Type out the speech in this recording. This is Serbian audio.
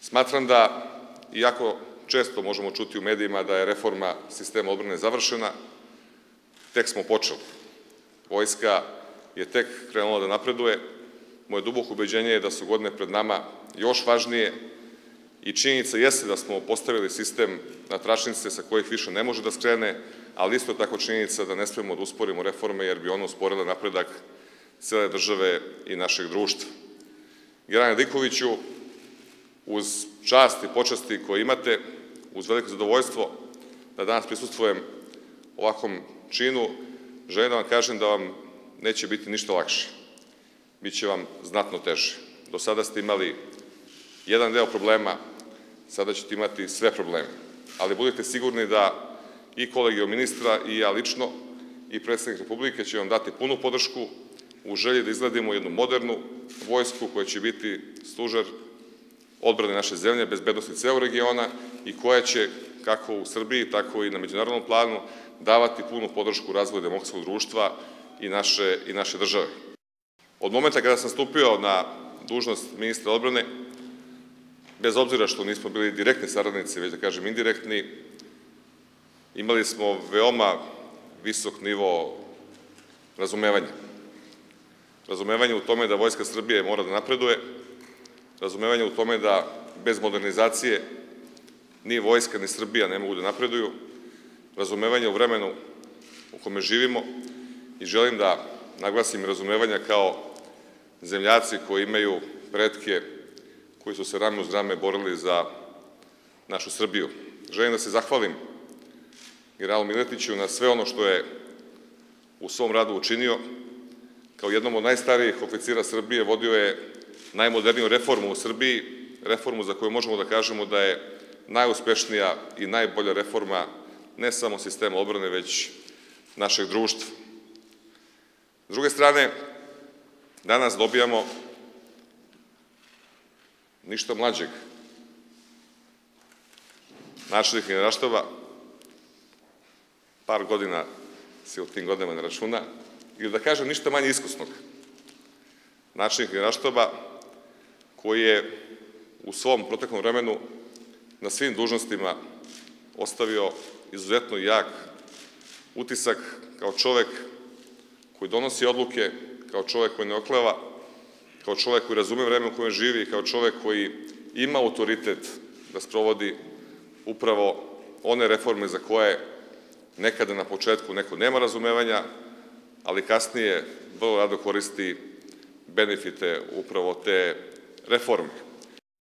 Smatram da, iako često možemo čuti u medijima da je reforma sistema odbrane završena, tek smo počeli. Vojska je tek krenula da napreduje. Moje duboko ubeđenje je da su godine pred nama još važnije i činjenica jeste da smo postavili sistem na tračnice sa kojih više ne može da skrene, ali isto tako činjenica da ne smemo da usporimo reforme jer bi ono usporile napredak cele države i našeg društva. Gerane Dikoviću, uz čast i počasti koje imate, uz veliko zadovoljstvo da danas prisustvujem ovakvom činu, želim da vam kažem da vam neće biti ništa lakše. Biće vam znatno teže. Do sada ste imali jedan deo problema, sada ćete imati sve probleme. Ali budite sigurni da i kolegio ministra i ja lično i predsednik Republike će vam dati punu podršku u želji da izgledimo jednu modernu vojsku koja će biti služar odbrane naše zemlje, bezbednosti ceo regiona i koja će, kako u Srbiji, tako i na međunarodnom planu, davati punu podršku razvoju demokratskog društva i naše, i naše države. Od momenta kada sam stupio na dužnost ministra odbrane, bez obzira što nismo bili direktni saradnici, već da kažem indirektni, imali smo veoma visok nivo razumevanja. Razumevanje u tome da Vojska Srbije mora da napreduje, razumevanje u tome da bez modernizacije ni Vojska ni Srbija ne mogu da napreduju, razumevanje u vremenu u kome živimo i želim da naglasim razumevanja kao zemljaci koji imaju predke koji su se rame uz rame borili za našu Srbiju. Želim da se zahvalim generalu Miletiću na sve ono što je u svom radu učinio. Kao jednom od najstarijih oficira Srbije vodio je najmoderniju reformu u Srbiji, reformu za koju možemo da kažemo da je najuspešnija i najbolja reforma ne samo sistema odbrane, već našeg društva. S druge strane, danas dobijamo ništa mlađeg. Načelnik generalštaba, par godina se u tim godinama ne računa, ili da kažem ništa manje iskusnog. Načelnik generalštaba koji je u svom proteklom vremenu na svim dužnostima ostavio izuzetno jak utisak kao čovek koji donosi odluke, kao čovek koji ne okleva, kao čovek koji razume vreme u kojem živi, kao čovek koji ima autoritet da sprovodi upravo one reforme za koje nekada na početku neko nema razumevanja, ali kasnije vrlo rado koristi benefite upravo te reforme.